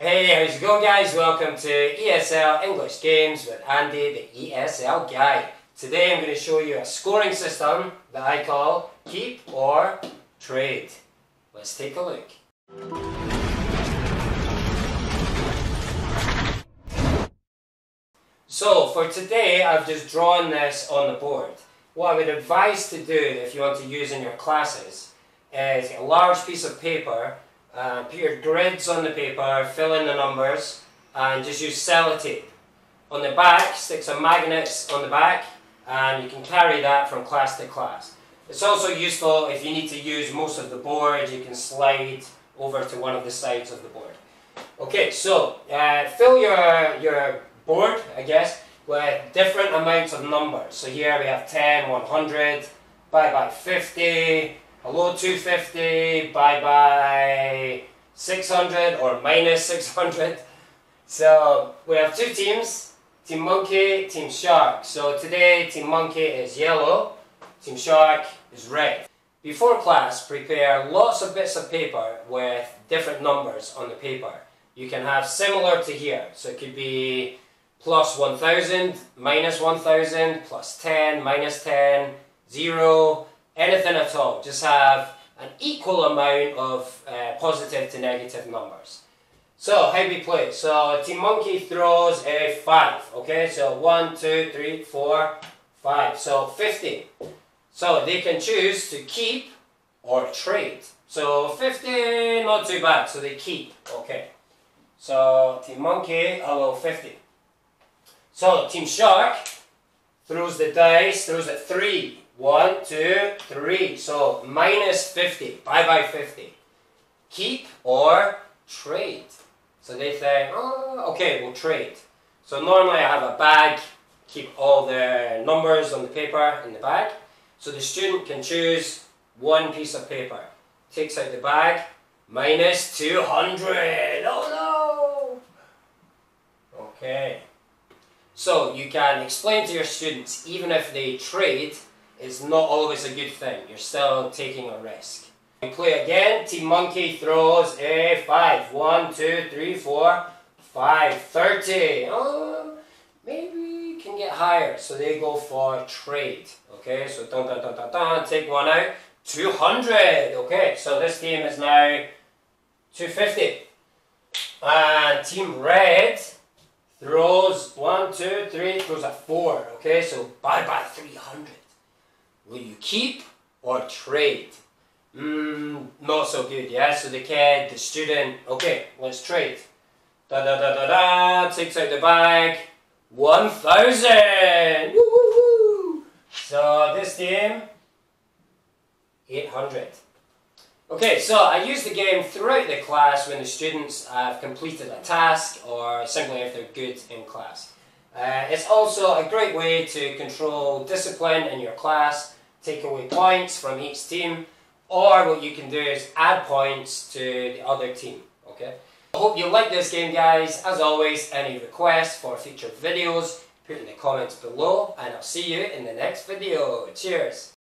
Hey, how's it going guys? Welcome to ESL English Games with Andy, the ESL guy. Today I'm going to show you a scoring system that I call Keep or Trade. Let's take a look. So for today I've just drawn this on the board. What I would advise to do if you want to use in your classes is a large piece of paper, uh, put your grids on the paper, fill in the numbers and just use sellotape. On the back, stick some magnets on the back and you can carry that from class to class. It's also useful if you need to use most of the board, you can slide over to one of the sides of the board. Okay, so uh, fill your, your board, I guess, with different amounts of numbers. So here we have 10, 100, bye bye 50, hello 250, bye bye 600 or minus 600. So we have two teams, Team Monkey, Team Shark. So today Team Monkey is yellow, Team Shark is red. Before class, prepare lots of bits of paper with different numbers on the paper. You can have similar to here. So it could be plus 1000, minus 1000, plus 10, minus 10, 0, anything at all. Just have an equal amount of uh, positive to negative numbers. So, how we play? So, Team Monkey throws a 5, okay? So, 1, 2, 3, 4, 5. So, 50. So, they can choose to keep or trade. So, 50, not too bad. So, they keep, okay? So, Team Monkey, hello, 50. So, Team Shark throws the dice, throws a three. One, two, three. So, minus 50. Bye-bye 50. Keep or trade. So they say, oh, okay, we'll trade. So normally I have a bag, keep all the numbers on the paper in the bag. So the student can choose one piece of paper. Takes out the bag, minus 200. Oh no! Okay. So you can explain to your students, even if they trade, it's not always a good thing. You're still taking a risk. We play again. Team Monkey throws a 5. 1, 2, 3, 4, 5. 30. Oh, maybe can get higher. So they go for trade. Okay, so dun, dun, dun, dun, dun, take one out. 200. Okay, so this team is now 250. And Team Red throws one, two, three, throws a four. Okay, so bye bye 300. Will you keep or trade? Mmm, not so good, yeah? So the kid, the student, okay, let's trade. Da da da da da, takes out the bag. 1,000! Woo woo woo! So this team, 800. Okay, so I use the game throughout the class when the students have completed a task or simply if they're good in class. Uh, it's also a great way to control discipline in your class, take away points from each team, or what you can do is add points to the other team, okay? I hope you like this game guys. As always, any requests for future videos, put in the comments below, and I'll see you in the next video. Cheers!